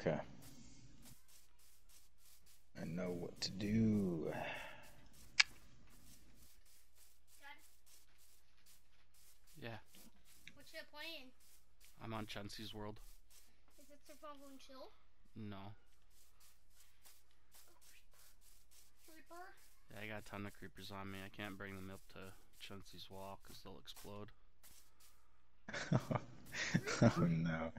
Okay. I know what to do. Yeah, What you playing? I'm on Chelsea's world. Is it survival and chill? No. Creeper? Yeah, I got a ton of creepers on me. I can't bring them up to Chelsea's wall because they'll explode. oh no.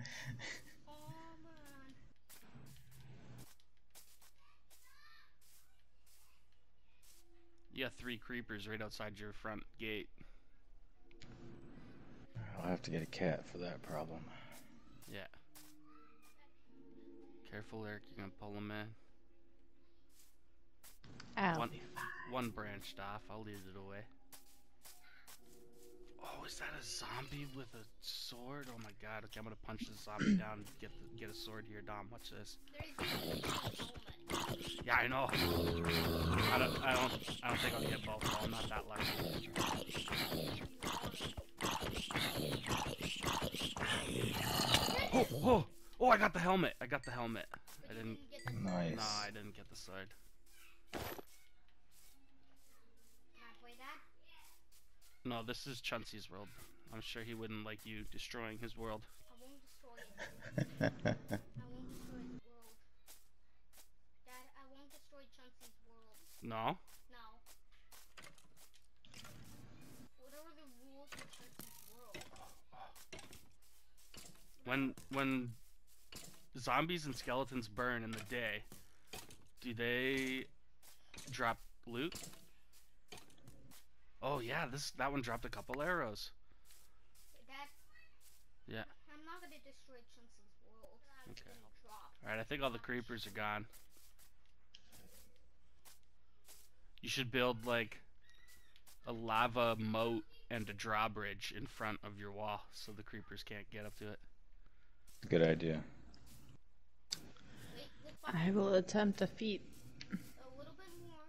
You got three creepers right outside your front gate. I'll have to get a cat for that problem. Yeah. Careful, Eric. You're gonna pull them in. Ow. One, one branched off. I'll lead it away. Oh, is that a zombie with a sword? Oh my god. Okay, I'm gonna punch the zombie down and get the, get a sword here, Dom. Watch this. There's a helmet. Yeah, I know. I don't. I don't. I don't think I'll get both. Though. I'm not that lucky. Oh, oh, oh! I got the helmet. I got the helmet. I didn't. Nice. No, I didn't get the sword. Can I play that? No, this is Chuntsy's world. I'm sure he wouldn't like you destroying his world. I won't destroy it. I won't destroy his world. Dad, I won't destroy Chuntsy's world. No. No. What are the rules of Chuntsy's world? When when zombies and skeletons burn in the day, do they drop loot? Oh yeah, this that one dropped a couple arrows. Dad, Yeah. I'm not gonna destroy Chuntsy's world. Okay. All right, I think all the creepers are gone. You should build like a lava moat and a drawbridge in front of your wall so the creepers can't get up to it. Good idea. I will attempt a feat. a little bit more.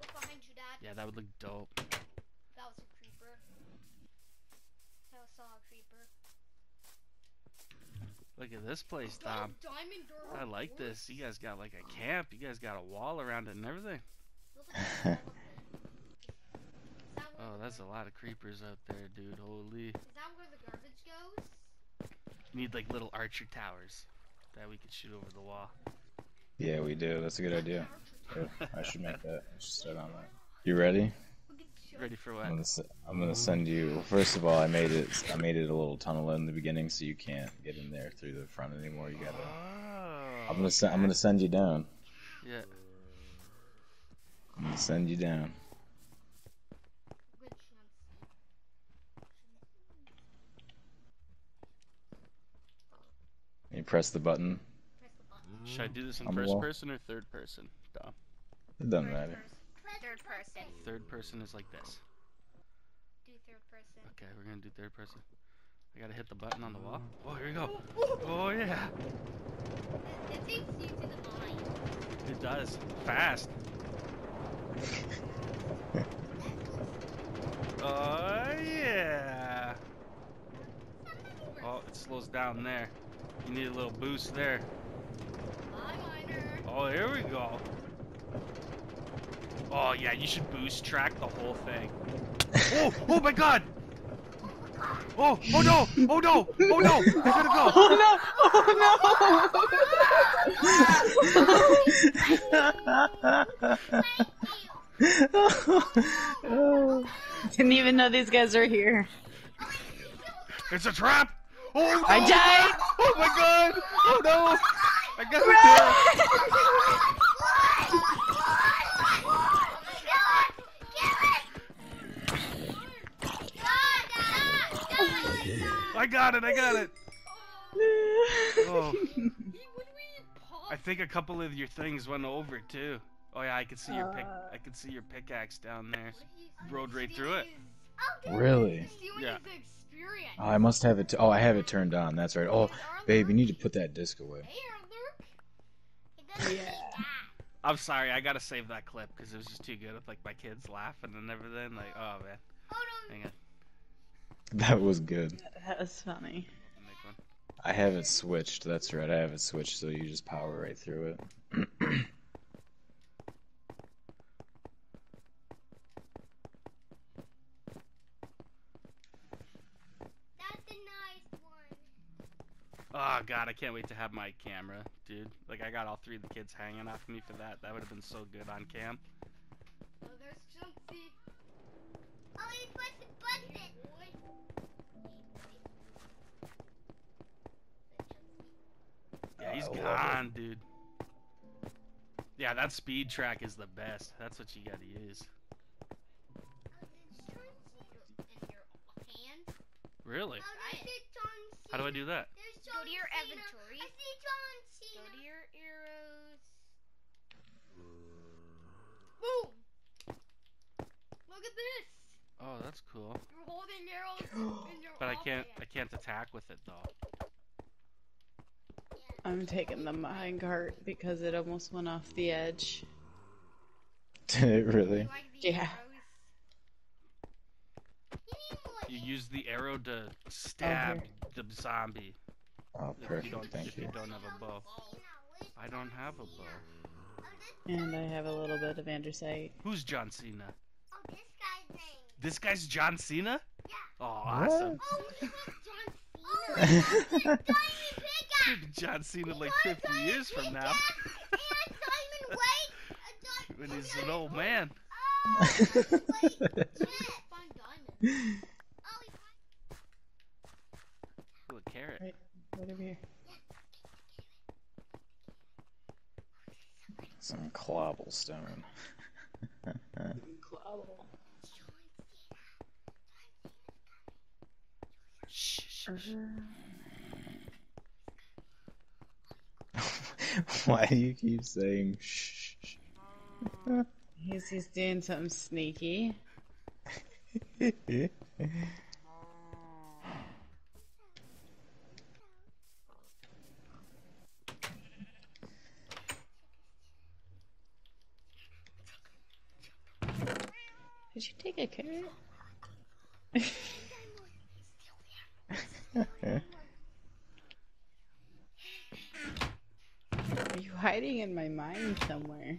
Look behind you, Dad. Yeah, that would look dope. Look at this place, Tom. diamond door. I like this. You guys got like a camp. You guys got a wall around it and everything. Look at that. Is that where Oh, that's a lot of creepers out there, dude. Holy. Is that where the garbage goes? You need like little archer towers that we could shoot over the wall. Yeah, we do. That's a good idea. Archer I should make that. I should start on that. You ready? We could show- Ready for I'm what? gonna, s- I'm gonna send you. First of all, I made it. I made it a little tunnel in the beginning, so you can't get in there through the front anymore. You gotta. Oh. I'm gonna. Send, I'm gonna send you down. Yeah. I'm gonna send you down. You press the button. Press the button. Should I do this in the first person or third person? Dom. It doesn't matter. Third person. Third person is like this. Do third person. Okay, we're gonna do third person. I gotta hit the button on the wall. Oh, here we go. Oh yeah. It, it takes you to the mine. It does. Fast. Oh yeah. Oh, it slows down there. You need a little boost there. Oh, here we go. Oh yeah, you should boost track the whole thing. Oh, oh my god! Oh, oh no! Oh no! Oh no! I gotta go! Oh no! Oh no! Didn't even know these guys are here. It's a trap! Oh no! I died! Oh my god! Oh no! I gotta go! I got it! I got it! Oh, I think a couple of your things went over too. Oh yeah, I can see your pick. Uh. I can see your pickaxe down there. Rode right through it. Really? Yeah. Oh, I must have it. T- oh, I have it turned on. That's right. Oh, babe, you need to put that disc away. Yeah. I'm sorry, I gotta save that clip because it was just too good with like my kids laughing and everything. Like, oh man, hang on, That was good. That was funny. I'll make one. I have it switched. That's right. I have it switched, so you just power right through it. That's the nice one. Oh god, I can't wait to have my camera, dude. Like I got all three of the kids hanging off me for that. That would have been so good on cam. Oh, there's Chunky. Oh, he pressed the button. Yeah, he's I gone, dude. Yeah, that speed track is the best. That's what you gotta use. Really? Oh, I see John How do I do that? Go to your inventory. I see John Go to your arrows. Boom! Look at this! Oh, that's cool. You're holding arrows in your But I can't offhand. I can't attack with it though. I'm taking the mine cart because it almost went off the edge. Did it really? You like Yeah. You need more. You use the arrow to oh, stab here. the zombie Oh, if you perfect. don't Thank if you you. don't have a bow. I don't have a bow. Oh, And I have a little bit of andesite. Who's John Cena? oh, this guy's name. This guy's John Cena? Yeah. Oh, awesome. Oh, this is John Cena. Oh, a diamond pickaxe. John Cena like 50 years from now. pickaxe And diamond weight. Uh, when oh, he's an old man. Oh, diamond weight. Shit. Find diamonds. Oh, he find- Ooh, a carrot. Right, right over here. Some cobblestone. Shh, shh, shh. Why do you keep saying shh? shh? He's, he's doing something sneaky. Did you take a carrot? In my mind somewhere?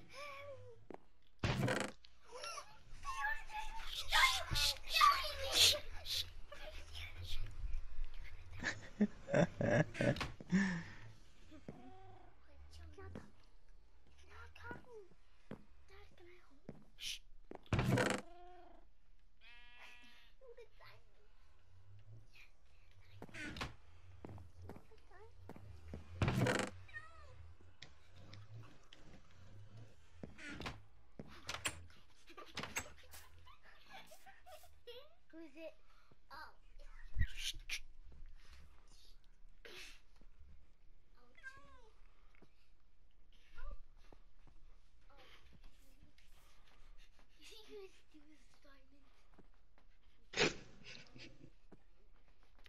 Who's it? Oh. Shh, shh.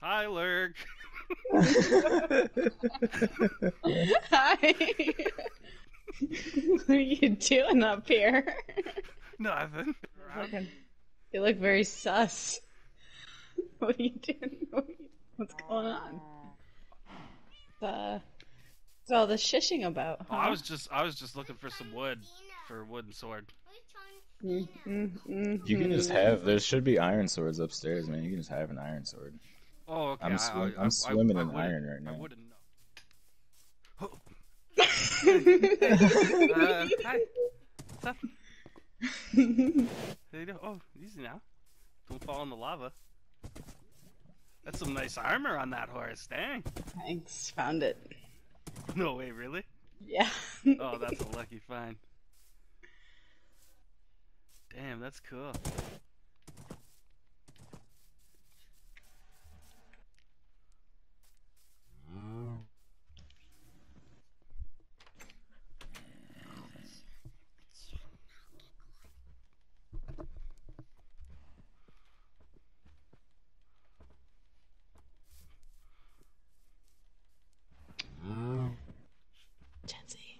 Hi, Lurk. Hi. what are you doing up here? Nothing. Fucking- You look very sus. What are you doing? What are you- What's going on? Uh, what's all this shishing about? Oh, I was just I was just looking for some wood for a wooden sword. Mm, mm, mm, You can just have. There should be iron swords upstairs, man. You can just have an iron sword. Oh, okay. I'm I- swim- I, I'm swimming I, in I iron wouldn't- right I now. wouldn't know. Uh, hi. What's up? There you go. Oh, easy now. Don't fall in the lava. That's some nice armor on that horse. Dang. Thanks, found it. No way, really? Yeah. Oh, that's a lucky find. Damn, that's cool. Jency.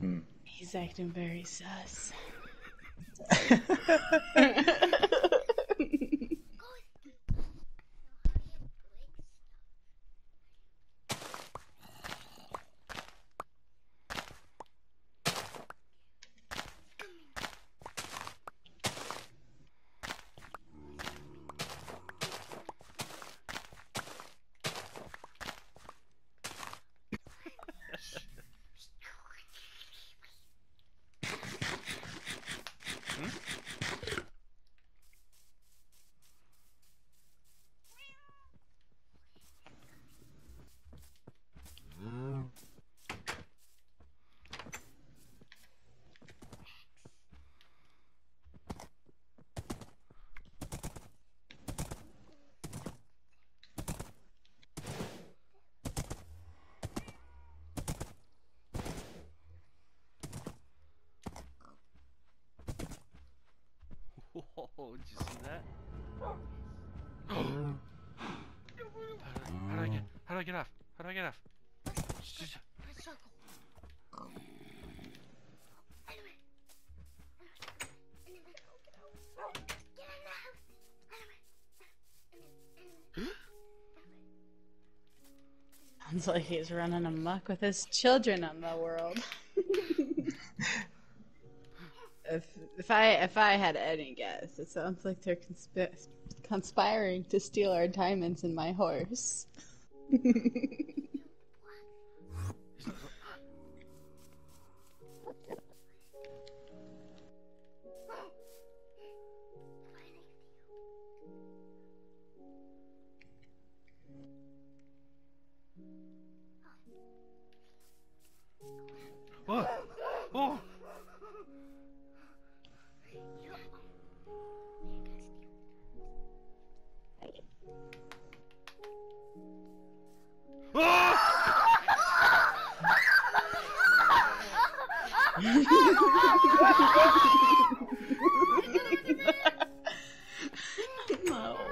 Hmm. He's acting very sus. Oh, did you see that? how, do I, how do I get? How do I get off? How do I get off? Press circle. Sounds like he's running amok with his children on the world. if if I if I had any guess, it sounds like they're conspi- conspiring to steal our diamonds and my horse.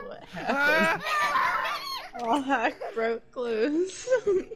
what happened? All heck broke loose.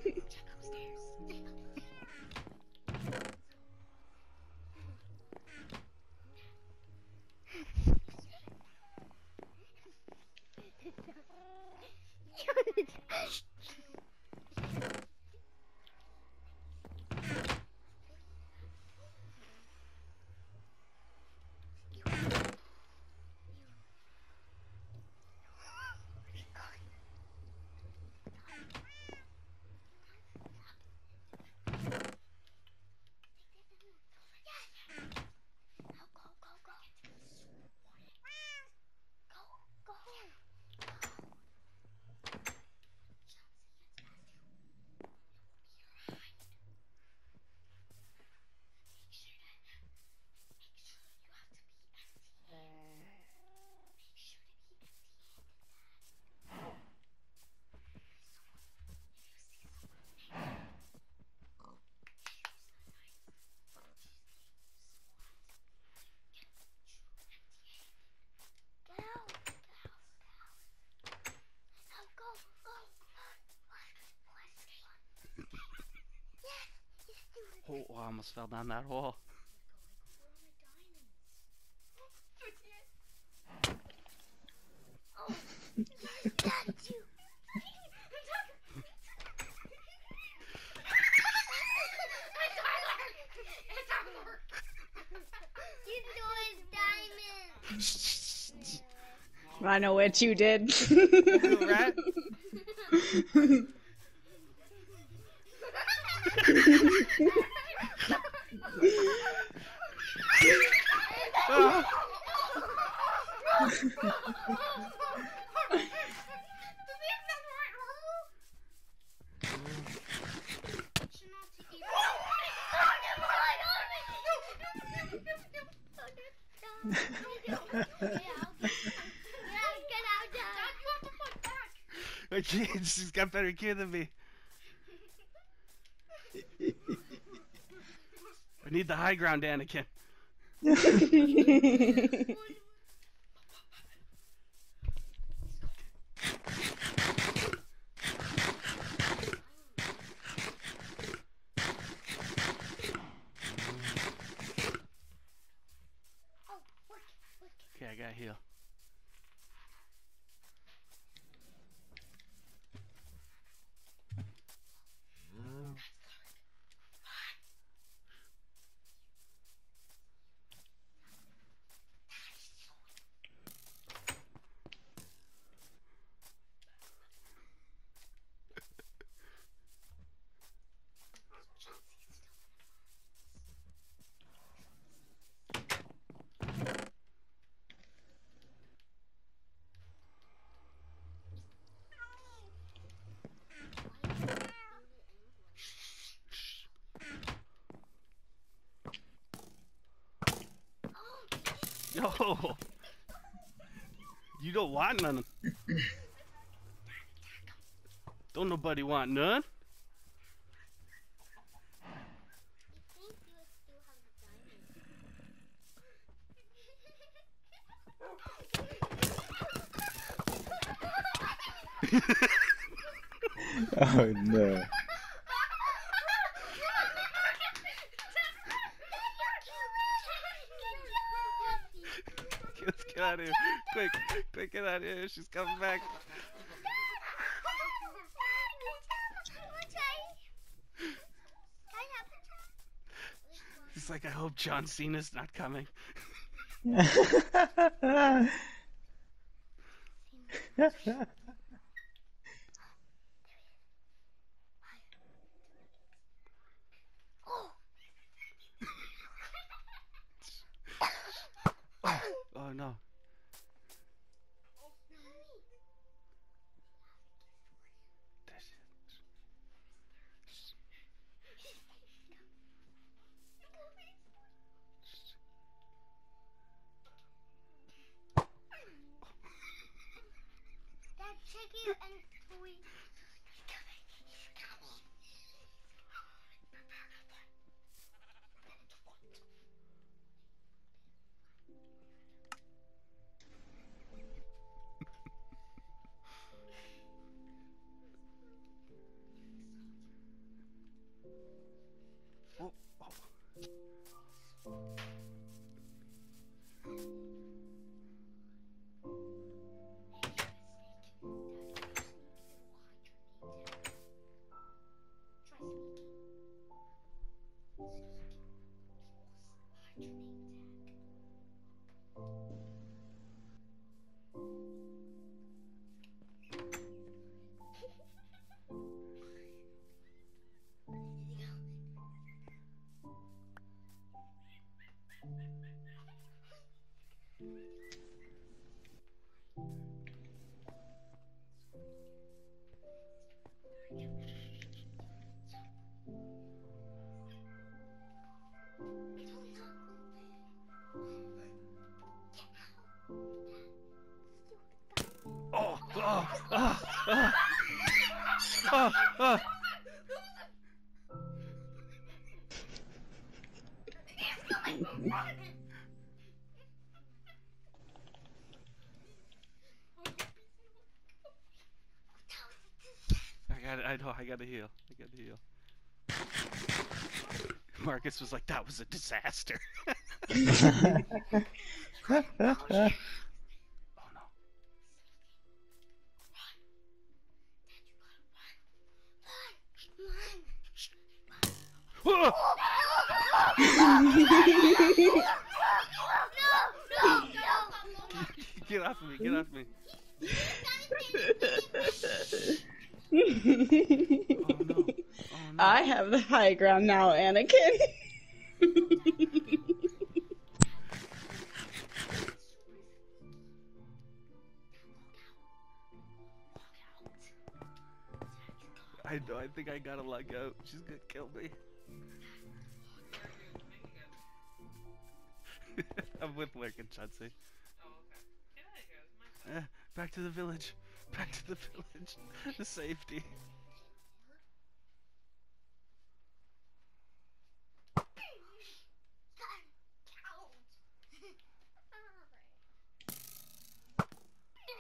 Oh, I almost fell down that hole. I know what you did. Rat? Ah. My kids, she's got better gear than me. I need the high ground, Anakin. You don't want none. don't nobody want none. oh no. Quick, quick, get out of here. She's coming back. He's like, I hope John Cena's not coming. I heal. Marcus was like, "That was a disaster." oh no. Oh! Get off of me! Get off of me! Oh no! Oh no! I have the high ground now, Anakin. I know. I think I gotta let go. She's gonna kill me. I'm with Lurk and Chuntsy. Eh, back to the village. Back to the village. To safety.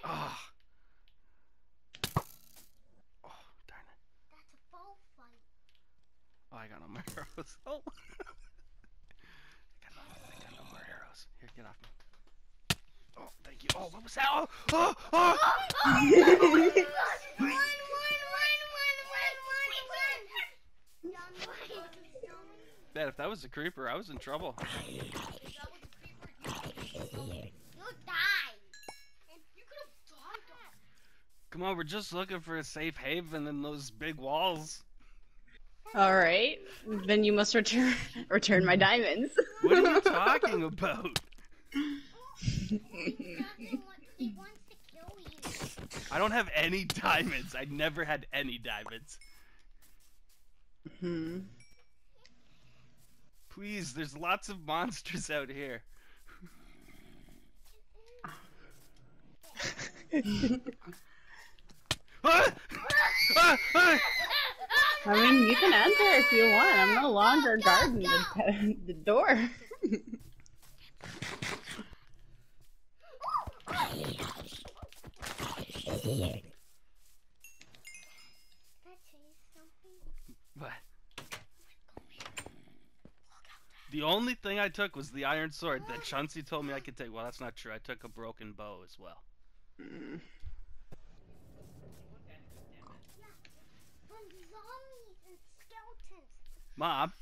Ah. Oh, darn it. That's a bow fight. Oh, I got no more arrows. Oh. I, got no, I got no more arrows. Here, get off me. Oh, thank you. Oh, what was that? Oh, oh, oh. Run, run, run. Run, run. Man, if that was a creeper, I was in trouble. Come on, we're just looking for a safe haven in those big walls. All right, then you must return return my diamonds. What are you talking about? He wants to kill you. I don't have any diamonds. I never had any diamonds. Hmm. Please, there's lots of monsters out here. Ah! Ah! Ah! I mean, you can enter if you want. I'm no longer guarding the, the door. What? The only thing I took was the iron sword that Chuntsy told me I could take. Well, that's not true. I took a broken bow as well. Mm. Mom,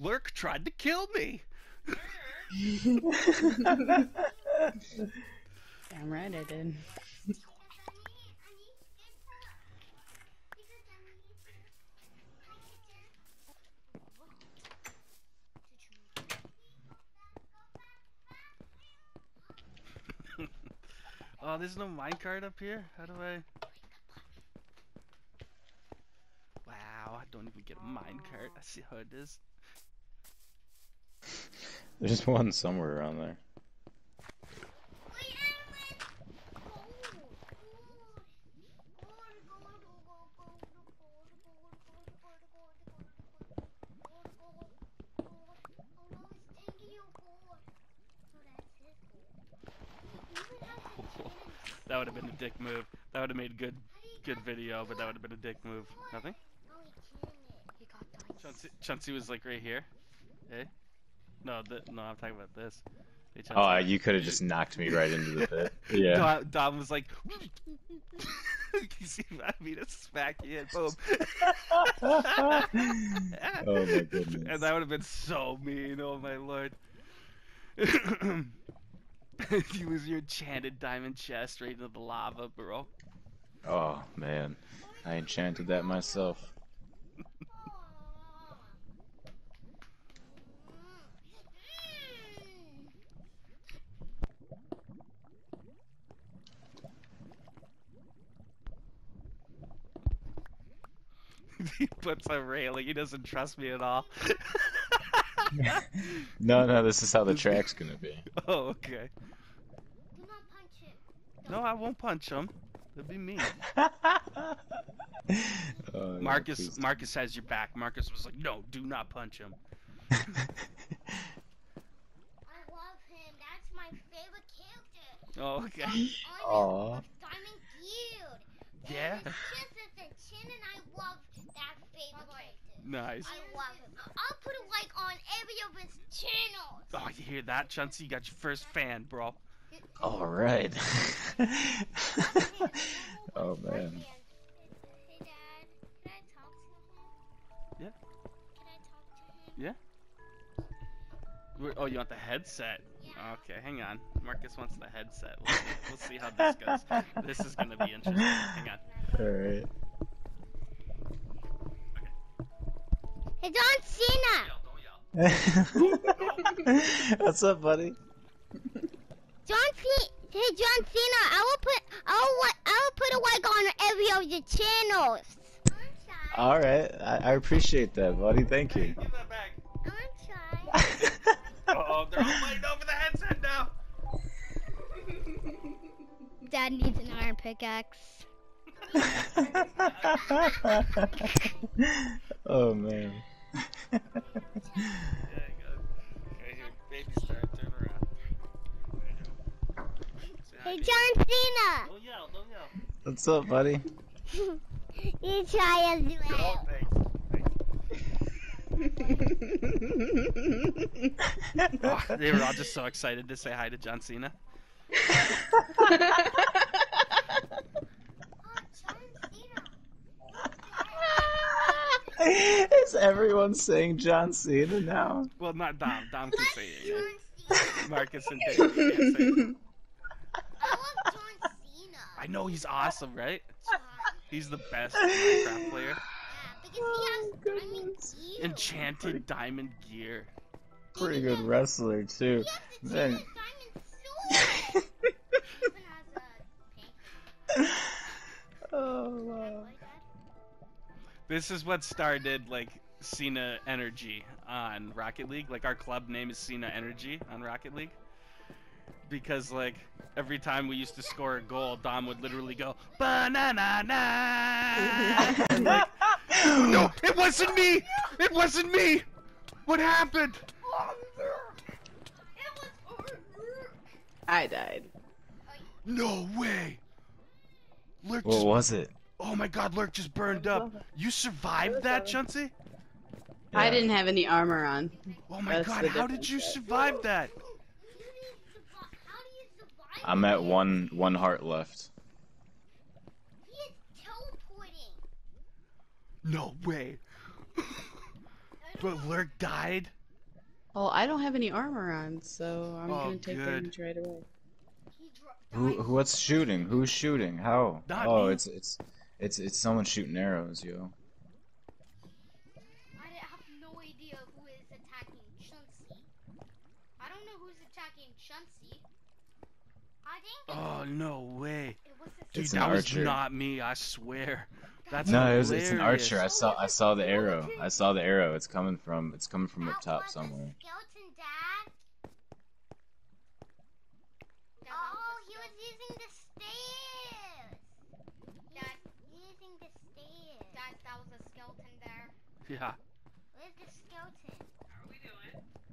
Lurk tried to kill me. Damn right I did. oh, there's no minecart up here? How do I... minecart. I see how it is. There's one somewhere around there. That would have been a dick move. That would have made good good video, but that would have been a dick move. Nothing? Chuntsy, Chuntsy was like right here. Hey? No, th- no, I'm talking about this. Hey, Oh, you could have just knocked me right into the pit. Yeah. Dom, Dom was like, you see I mean, to smack you in, boom. oh my goodness. And that would have been so mean, oh my lord. you lose your enchanted diamond chest right into the lava, bro. Oh man, I enchanted that myself. He puts a railing, he doesn't trust me at all. No, no, this is how the track's gonna be. oh, okay. Do not punch him. No, I won't punch him. That'd be mean. Oh, Marcus please Marcus has your back. Marcus was like, no, do not punch him. I love him. That's my favorite character. Oh, okay. I'm Aw. of Diamond Guild. Yeah? And Kiss is the chin, and I love that favorite character. Nice. I love him. I'll put a like on every of his channels. Oh, you hear that, Chuntsy? You got your first fan, bro. All right. oh man. Hey, Dad. Can I talk to him? Yeah. Can I talk to him? We're- Oh, you want the headset? Yeah. Okay, hang on. Marcus wants the headset. We'll, we'll see how this goes. This is gonna be interesting. Hang on. All right. Hey, John Cena. Don't yell. What's up, buddy? John C. Hey, John Cena. I will put. I will. I will put a like on every of your channels. All right, I, I appreciate that, buddy. Thank you. Give that back. I'm shy. Oh, they're all fighting over the headset now. Dad needs an iron pickaxe. oh man. Yeah, you go. Okay, here, baby star, turn around. There you go. Say hi, Hey. John Cena. Don't yell, don't yell. What's up, buddy? You try as Oh, well. thanks. Oh, they were all just so excited to say hi to John Cena. Oh, John Cena. Is everyone saying John Cena now? Well, not Dom. Dom can say it. John yeah. Cena. Marcus and Dave can't say it. I love John Cena. I know he's awesome, right? He's the best Minecraft player. Yeah, because he has oh, diamond gear. Enchanted diamond gear. Pretty good wrestler too. He has oh, the This is what started like Cena Energy on Rocket League. Like our club name is Cena Energy on Rocket League. Because like every time we used to score a goal, Dom would literally go banana and like No, it wasn't me! It wasn't me! What happened? I died. No way! Lurk What was it? Oh my god, Lurk just burned up. You survived that, uh, Chuntsy? I didn't have any armor on. Oh my That's god, how did you difference. survive that? You didn't survive. How do you survive? I'm at one one heart left. He is teleporting. No way. But Lurk died? Oh, I don't have any armor on, so I'm Oh, gonna take good. damage right away. Who who what's shooting? Who's shooting? How? Not oh, me. it's it's it's it's someone shooting arrows, yo. I have no idea who is attacking Chuntsy. I don't know who's attacking Chuntsy. I think Oh no way. it was a Dude, It's an that was not me, I swear. That's No, it was, it's an archer. I saw I saw the arrow. I saw the arrow. It's coming from it's coming from up top somewhere. Skeleton dad. That Oh, was he the was using the stairs. Dad, Using the stairs. Dad, that was a skeleton there. Yeah. Where's the skeleton?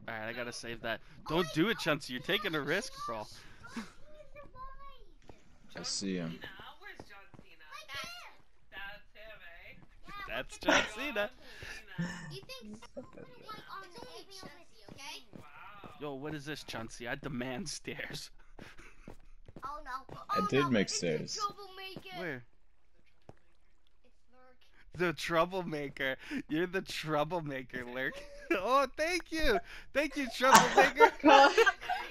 Alright, I gotta save that. Don't do it, Chuntsy. You're taking a risk, bro. I see him. Cena? Where's John Cena? Right there. That's him, eh? That's John Cena. Cena. You think Like on the only edge of Chuntsy, okay? Wow. Yo, what is this, Chuntsy? I demand stairs. Oh no. I Oh, did no. make stairs. Where? It's Lurk. The troublemaker. You're the troublemaker, Lurk. oh, thank you. Thank you, troublemaker. Call,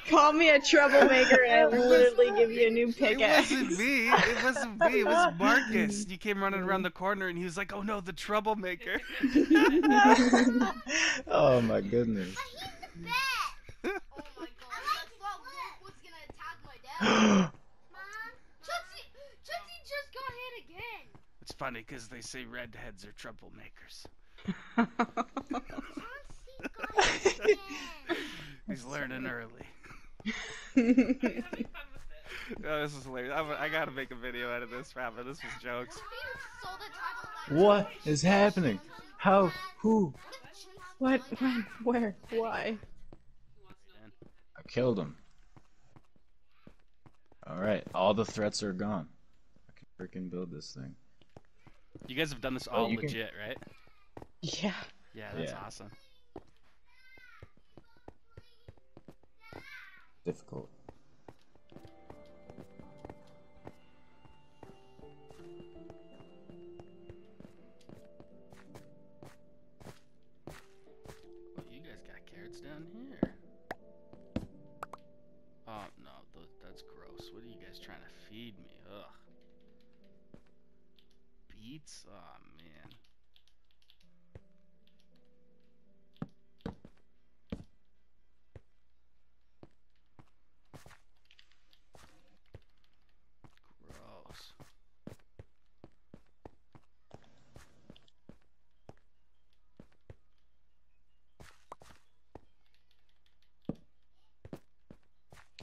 call me a troublemaker and I literally give you a new It pickaxe. wasn't me. It wasn't me. It was Marcus. You came running around the corner and he was like, "Oh no, the troublemaker." oh my goodness. But he's the best. Oh my god. I I like thought his Lurk flip. was gonna attack my dad. Mom. Chuntsy, Chuntsy just got hit again. It's funny because they say redheads are troublemakers. Chuntsy got it again. He's learning early. Are you having fun with this? Oh, this is hilarious. I'm, I gotta make a video out of this, Rapper. This was jokes. So the title What is happening? How? Who? what? When? Where? Why? I killed him. Alright, all the threats are gone. I can freaking build this thing. You guys have done this Oh, all can- legit, right? Yeah. Yeah, that's Yeah. awesome. Difficult.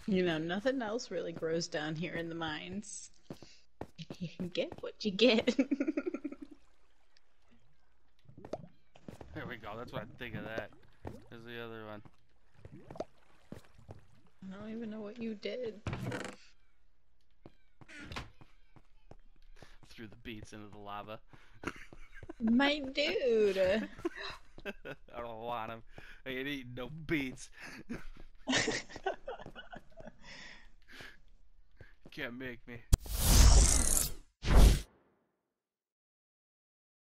You know, nothing else really grows down here in the mines. You get what you get. There we go. That's what I think of that. There's the other one. I don't even know what you did. Threw the beets into the lava. My dude. I don't want them. I ain't eating no beets. Can't make me.